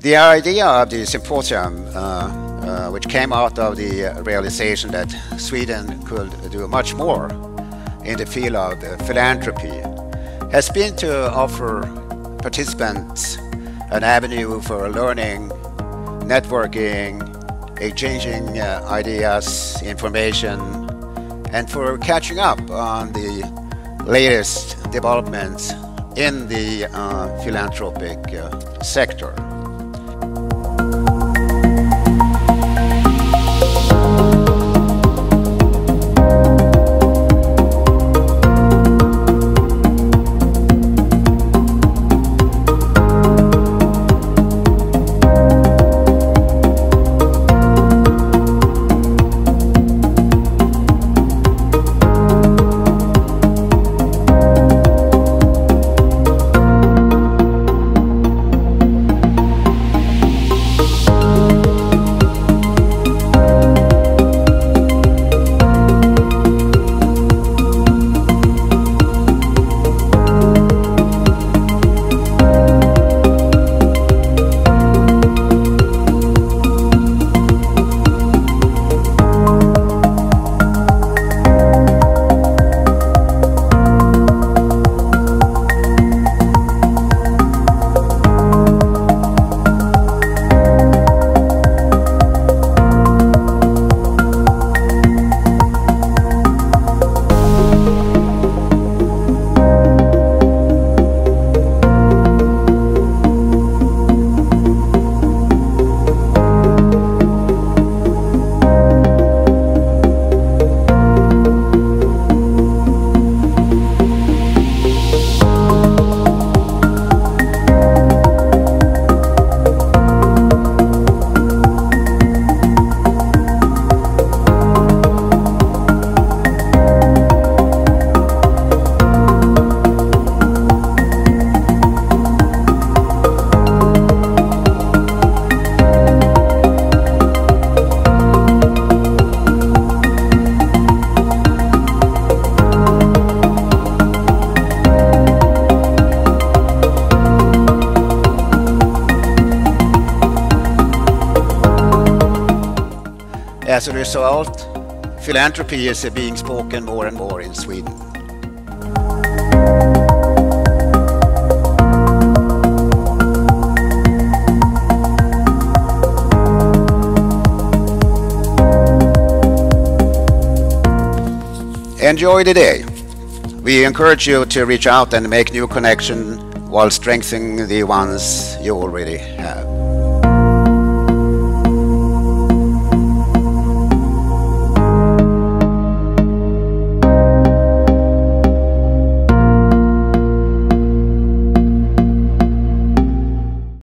The idea of the symposium, uh, uh, which came out of the realization that Sweden could do much more in the field of philanthropy, has been to offer participants an avenue for learning, networking, exchanging uh, ideas, information, and for catching up on the latest developments in the uh, philanthropic uh, sector. As a result, philanthropy is being spoken more and more in Sweden. Enjoy the day. We encourage you to reach out and make new connections while strengthening the ones you already have.